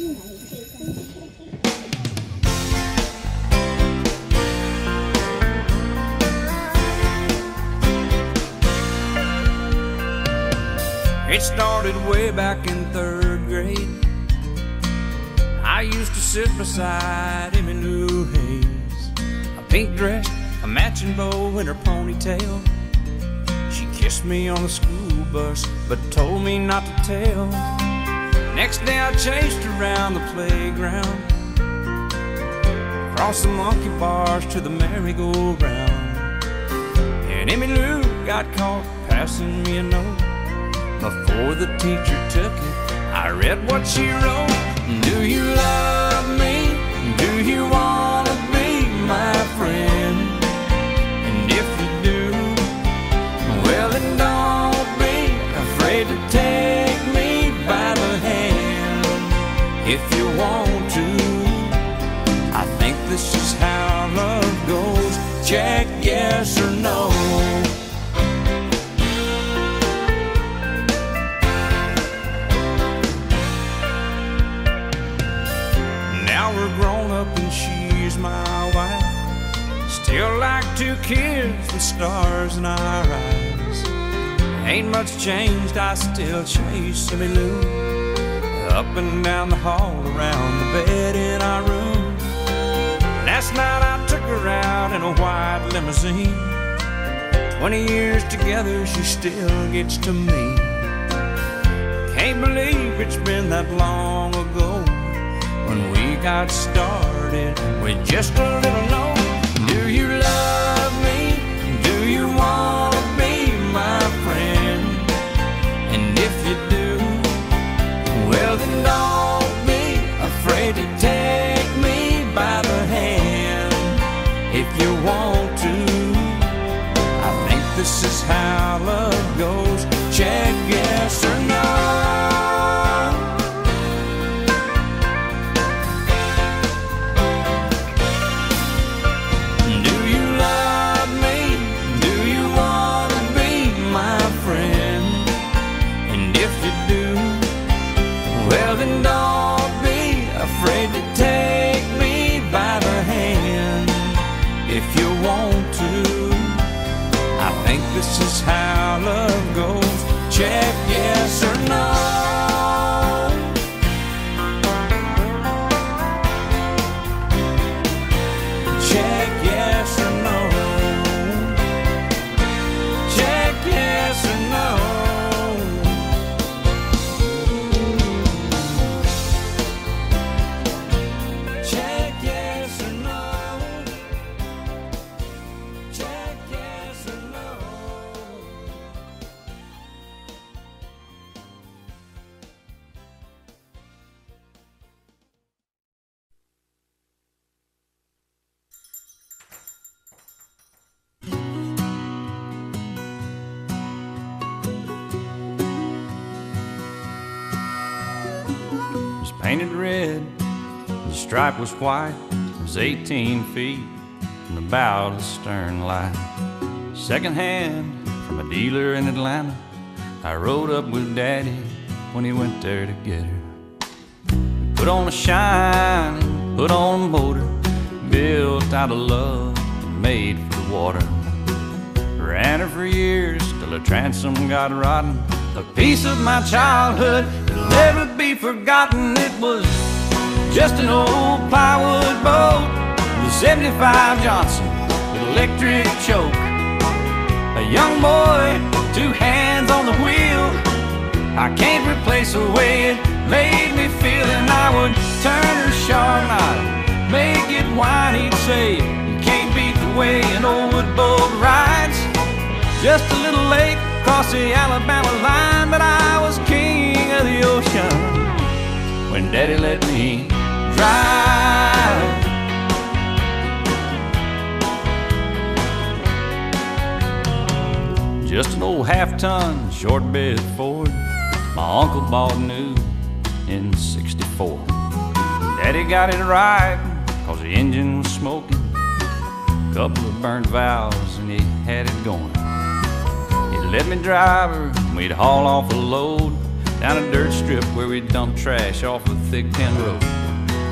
It started way back in third grade. I used to sit beside Emmy Lou Hayes, a pink dress, a matching bow in her ponytail. She kissed me on the school bus, but told me not to tell. Next day I chased around the playground, across the monkey bars to the merry-go-round. And Emmy Lou got caught passing me a note. Before the teacher took it, I read what she wrote. Do you love me? Do you wanna be my friend? And if you do, well then don't be afraid to If you want to, I think this is how love goes. Check yes or no. Now we're grown up and she's my wife. Still like two kids with stars in our eyes. Ain't much changed, I still chase Emmy Lou. Up and down the hall, around the bed in our room. Last night I took her out in a white limousine. Twenty years together, she still gets to me. Can't believe it's been that long ago when we got started with just a little was white, it was 18 feet from the bow to the stern light. Second hand from a dealer in Atlanta, I rode up with Daddy when he went there to get her. Put on a shine, put on a motor, built out of love and made for the water. Ran her for years till the transom got rotten. A piece of my childhood that'll never be forgotten. It was just an old plywood boat a 75 Johnson with electric choke. A young boy, two hands on the wheel. I can't replace the way it made me feel, and I would turn her I'd make it whine. He'd say, You can't beat the way an old wood boat rides. Just a little late across the Alabama line, but I was king of the ocean when Daddy let me drive. Old half-ton short bed Ford my uncle bought new in 64. Daddy got it right cause the engine was smoking. Couple of burnt valves and he had it going. He'd let me drive her, we'd haul off a load. down a dirt strip where we'd dump trash off a Thigpen road.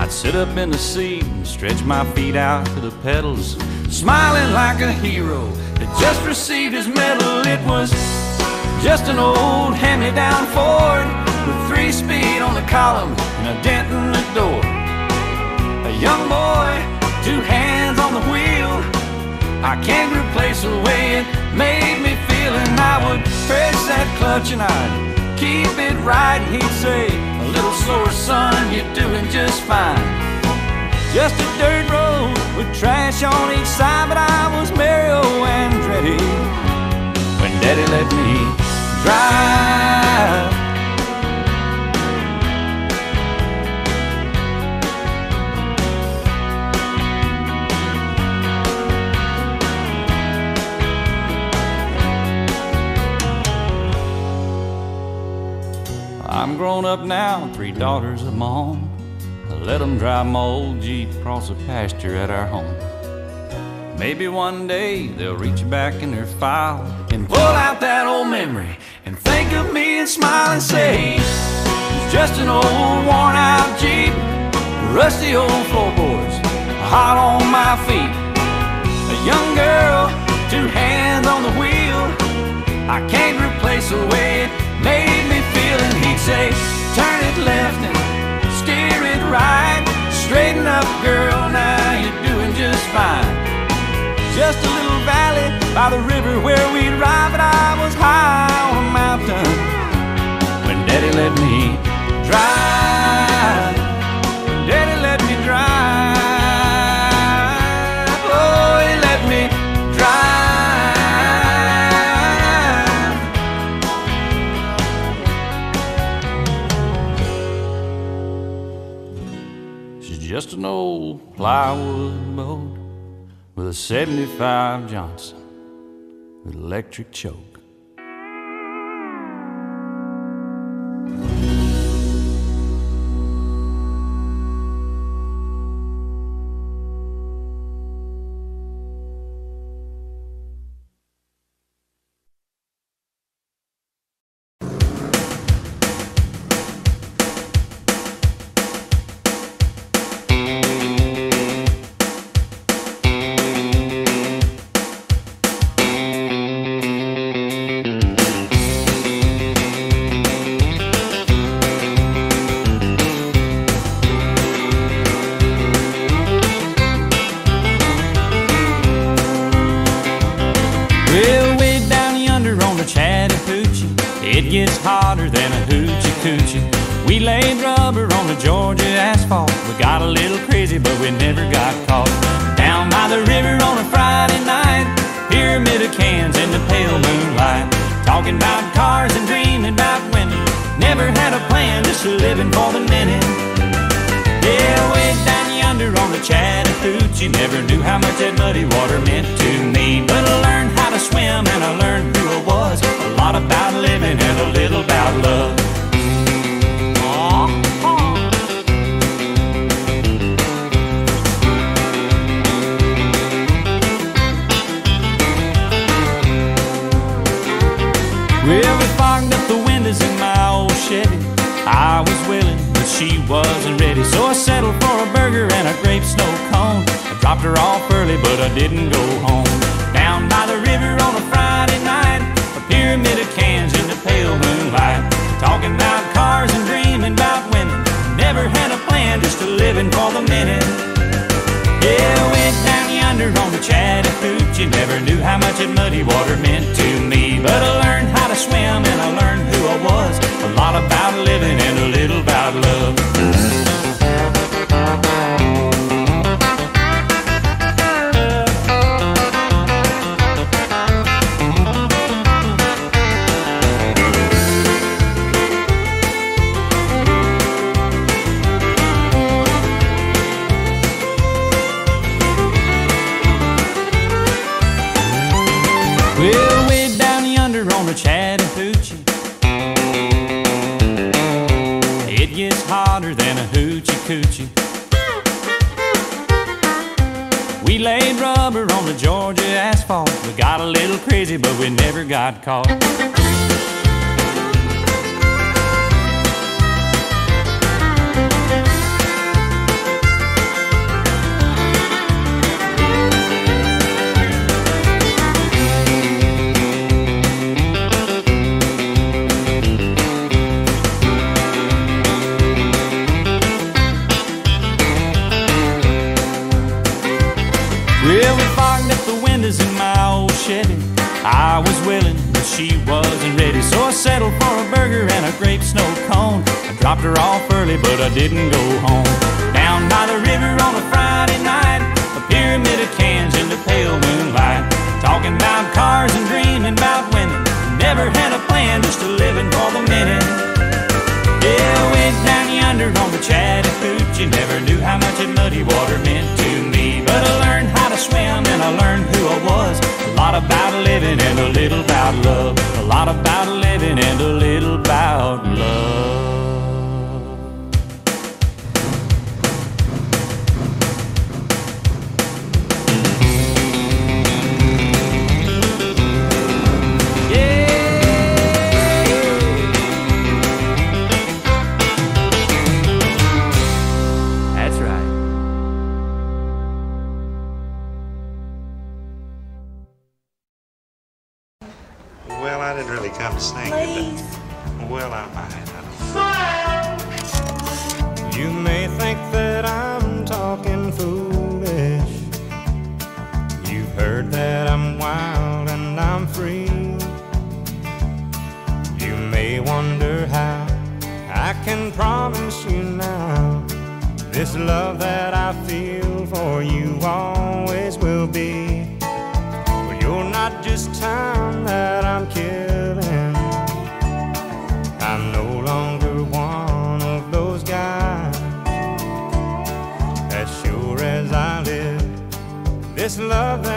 I'd sit up in the seat and stretch my feet out to the pedals, smiling like a hero that just received his medal. It was just an old hand-me-down Ford with three speed on the column and a dent in the door. A young boy, two hands on the wheel. I can't replace the way it made me feel, and I would press that clutch and I'd keep it right. And he'd say, "A little slower, son, you're doing just fine." Just a dirt road with trash on each side, but I was Mario Andretti when Daddy let me drive. I'm grown up now, three daughters of own. I let them drive my old Jeep across the pasture at our home. Maybe one day they'll reach back in their file and pull out that old memory and think of me and smile and say, It's just an old worn out Jeep, rusty old floorboards, hot on my feet. A young girl, two hands on the wheel. I can't replace the way it made me feel. And he'd say, Turn it left Up, girl, now you're doing just fine. Just a little valley by the river where we'd ride, but I was high on a mountain when Daddy let me drive. Old plywood boat with a 75 Johnson with electric choke. Living for the minute. Yeah, way down yonder on the Chattahoochee Never knew how much that muddy water meant to me. But I learned how to swim and I learned who I was. A lot about living and a little about love wasn't ready. So I settled for a burger and a grape snow cone. I dropped her off early, but I didn't go home. Down by the river on a Friday night, a pyramid of cans in the pale moonlight. Talking about cars and dreaming about women. Never had a plan, just a living for the minute. Yeah, I went down yonder on the Chattahoochee Never knew how much that muddy water meant to me But I learned how swim and I learned who I was. A lot about living and a little about love little crazy I didn't go home. Down by the river on a Friday night, a pyramid of cans in the pale moonlight. Talking about cars and dreaming about women. Never had a plan, just a living for the minute. Yeah, I went down yonder on the Chattahoochee. Never knew how much that muddy water meant to me. But I learned how to swim and I learned who I was. A lot about living and a little about love. A lot about living This love that I feel for you always will be. But you're not just time that I'm killing. I'm no longer one of those guys. As sure as I live, this love that.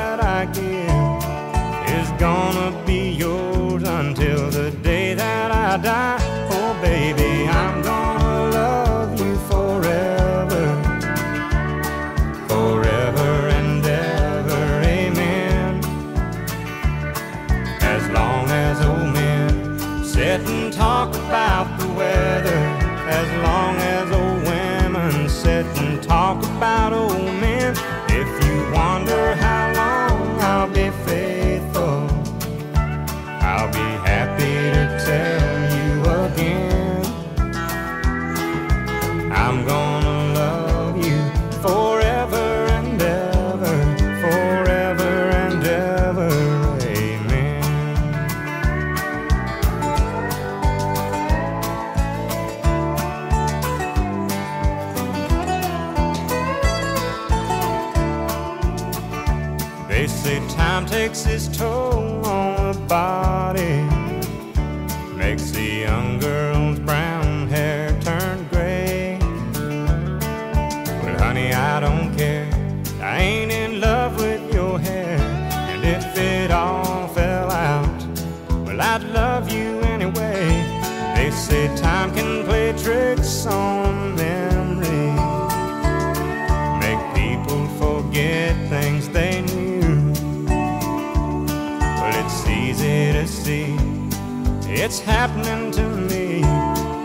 It's happening to me.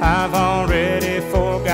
I've already forgotten.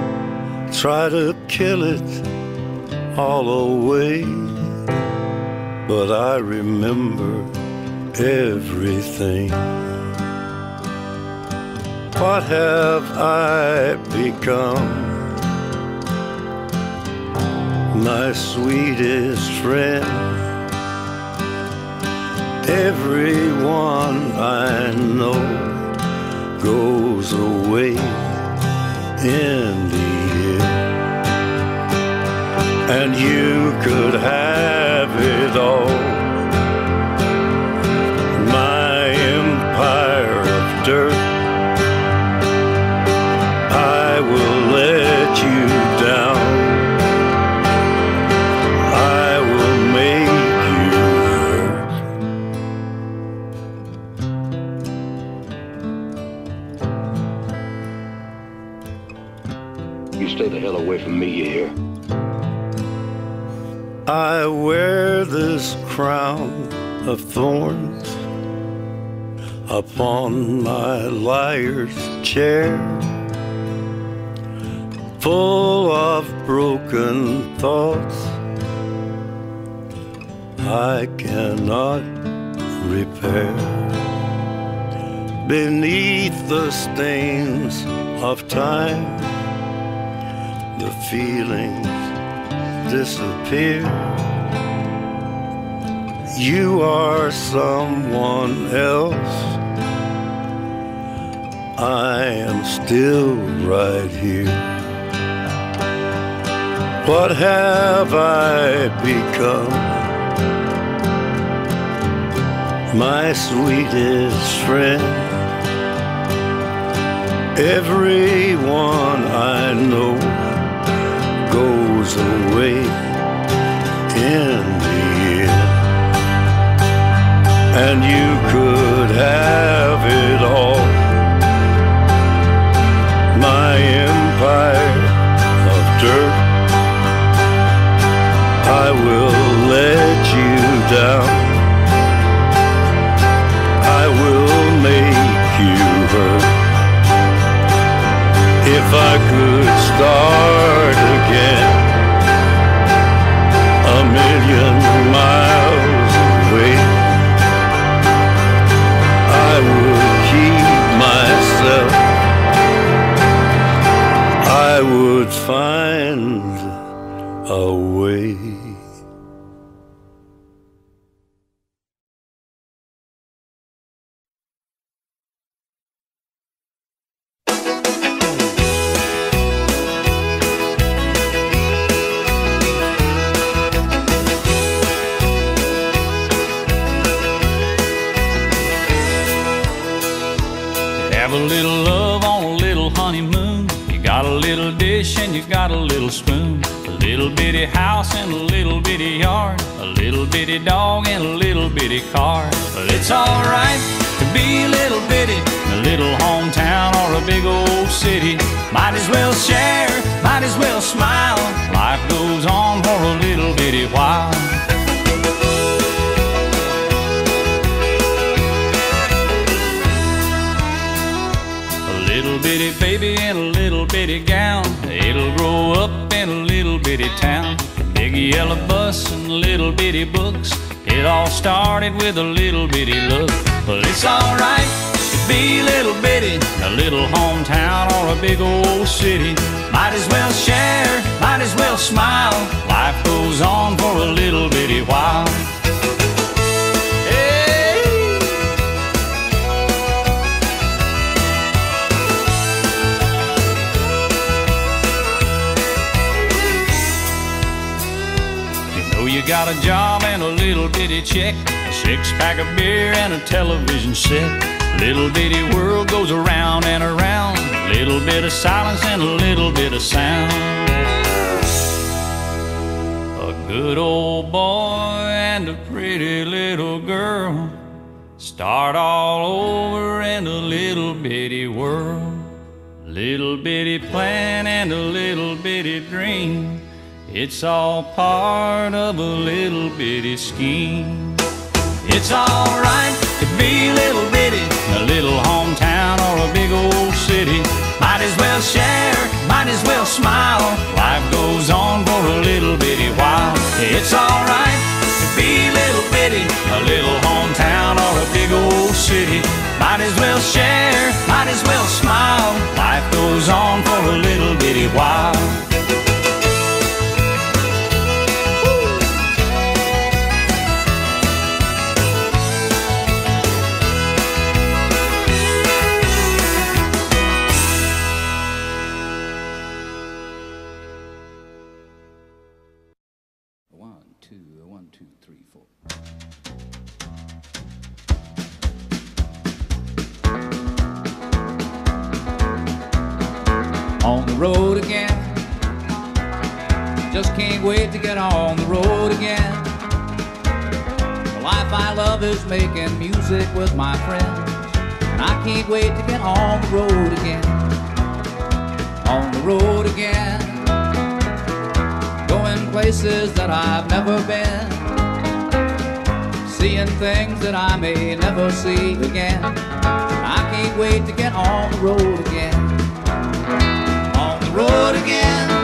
Try to kill it all away, but I remember everything. What have I become? My sweetest friend. Everyone I know goes away in the. And you could have it chair, full of broken thoughts I cannot repair. Beneath the stains of time, the feelings disappear. You are someone else. I am still right here. What have I become? My sweetest friend. Everyone I know goes away in the end. And you could have it all. Empire of dirt. I will let you down. I will make you hurt. If I could start I would find a little bitty yard. A little bitty dog and a little bitty car. But it's alright to be a little bitty. A little hometown or a big old city. Might as well share, might as well smile. Life goes on for a little bitty while. Little bitty baby in a little bitty gown. It'll grow up in a little bitty town. Big yellow bus and little bitty books. It all started with a little bitty look. But it's alright to be little bitty a little hometown or a big old city. Might as well share, might as well smile. Life goes on for a little bitty while. Got a job and a little bitty check, a six pack of beer and a television set. Little bitty world goes around and around, little bit of silence and a little bit of sound. A good old boy and a pretty little girl start all over in a little bitty world. Little bitty plan and a little bitty dream. It's all part of a little bitty scheme. It's alright to be little bitty, a little hometown or a big old city. Might as well share, might as well smile. Life goes on for a little bitty while. It's alright to be little bitty, a little hometown or a big old city. Might as well share, might as well smile. Life goes on for a little bitty while. My friends. And I can't wait to get on the road again. On the road again going places that I've never been, seeing things that I may never see again. I can't wait to get on the road again. On the road again,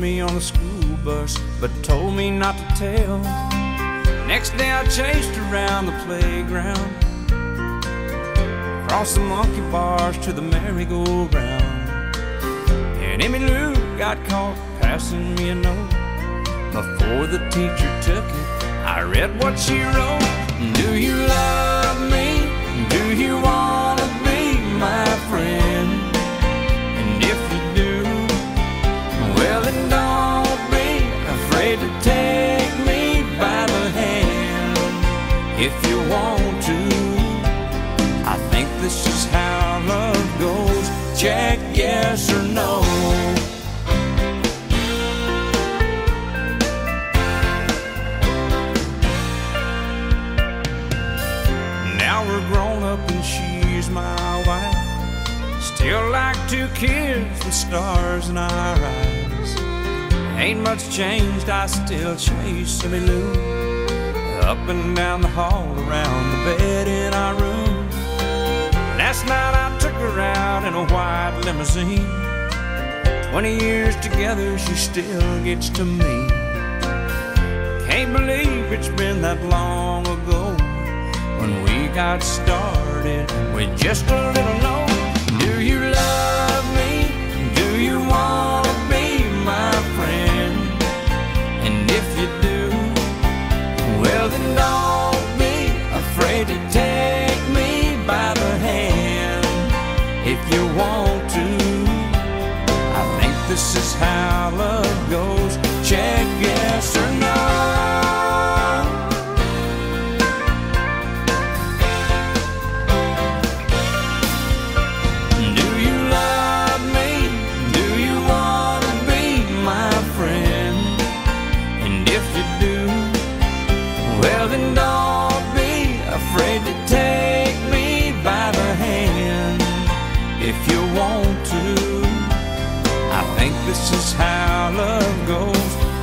me on the school bus, but told me not to tell. Next day I chased around the playground, across the monkey bars to the merry-go-round. And Emmy Lou got caught passing me a note. Before the teacher took it, I read what she wrote. Do you love me? Do you wanna be my friend? If you want to, I think this is how love goes. Check yes or no. Now we're grown up and she's my wife. Still like two kids with stars in our eyes. Ain't much changed, I still chase Emmy Lou. Up and down the hall, around the bed in our room. Last night I took her out in a white limousine. Twenty years together, she still gets to me. Can't believe it's been that long ago when we got started with just a little note. Do you love me? Do you want want to, I think this is how love goes. Check yes or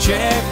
Check.